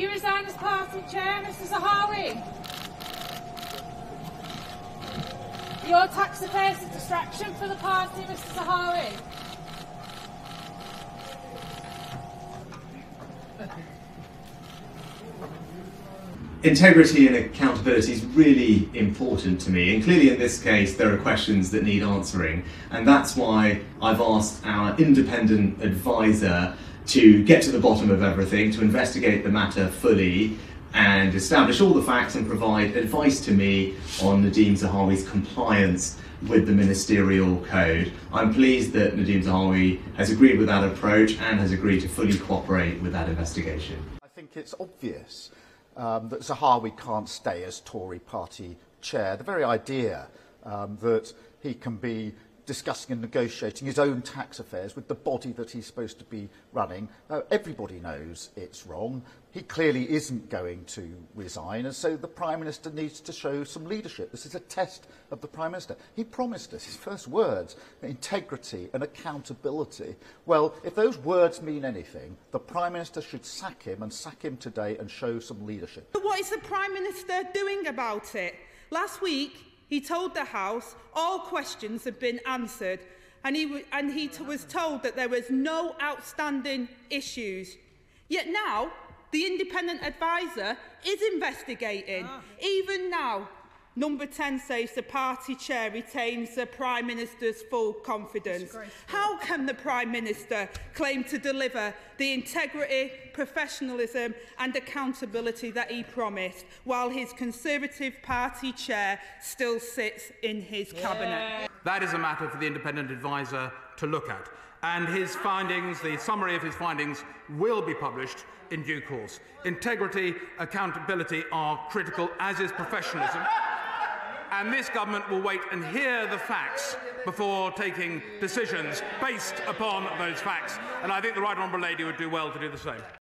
you resign as party chair, Mr Zahawi? Your tax affairs is a distraction for the party, Mr Zahawi? Integrity and accountability is really important to me, and clearly in this case there are questions that need answering, and that's why I've asked our independent advisor to get to the bottom of everything, to investigate the matter fully, and establish all the facts and provide advice to me on Nadhim Zahawi's compliance with the ministerial code. I'm pleased that Nadeem Zahawi has agreed with that approach and has agreed to fully cooperate with that investigation. I think it's obvious um, that Zahawi can't stay as Tory party chair. The very idea um, that he can be discussing and negotiating his own tax affairs with the body that he's supposed to be running. Uh, everybody knows it's wrong. He clearly isn't going to resign, and so the Prime Minister needs to show some leadership. This is a test of the Prime Minister. He promised us, his first words, integrity and accountability. Well, if those words mean anything, the Prime Minister should sack him and sack him today and show some leadership. But What is the Prime Minister doing about it? Last week, He told the House all questions had been answered and he, and he was told that there was no outstanding issues. Yet now, the independent advisor is investigating, ah. even now, Number 10 says the party chair retains the Prime Minister's full confidence. How can the Prime Minister claim to deliver the integrity, professionalism and accountability that he promised while his Conservative Party chair still sits in his yeah. cabinet? That is a matter for the independent adviser to look at. And his findings, the summary of his findings, will be published in due course. Integrity, accountability are critical, as is professionalism. And this government will wait and hear the facts before taking decisions based upon those facts. And I think the Right Honourable Lady would do well to do the same.